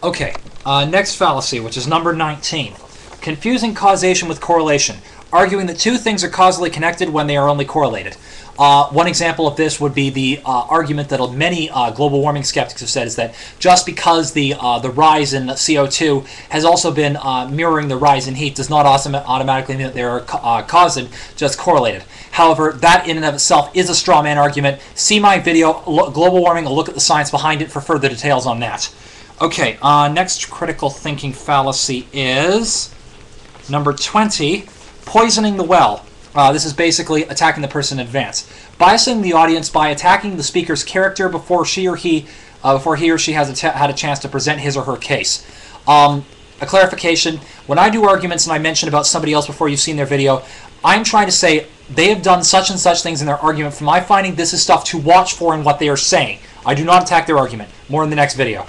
Okay, uh, next fallacy, which is number 19. Confusing causation with correlation, arguing that two things are causally connected when they are only correlated. Uh, one example of this would be the uh, argument that many uh, global warming skeptics have said is that just because the uh, the rise in CO2 has also been uh, mirroring the rise in heat does not automatically mean that they are uh, caused, just correlated. However, that in and of itself is a straw man argument. See my video, Global Warming, a look at the science behind it for further details on that. Okay, next critical thinking fallacy is number 20, poisoning the well. Uh, this is basically attacking the person in advance. Biasing the audience by attacking the speaker's character before she or he, uh, before he or she has a had a chance to present his or her case. Um, a clarification: When I do arguments and I mention about somebody else before you've seen their video, I'm trying to say they have done such and such things in their argument. From my finding, this is stuff to watch for in what they are saying. I do not attack their argument. More in the next video.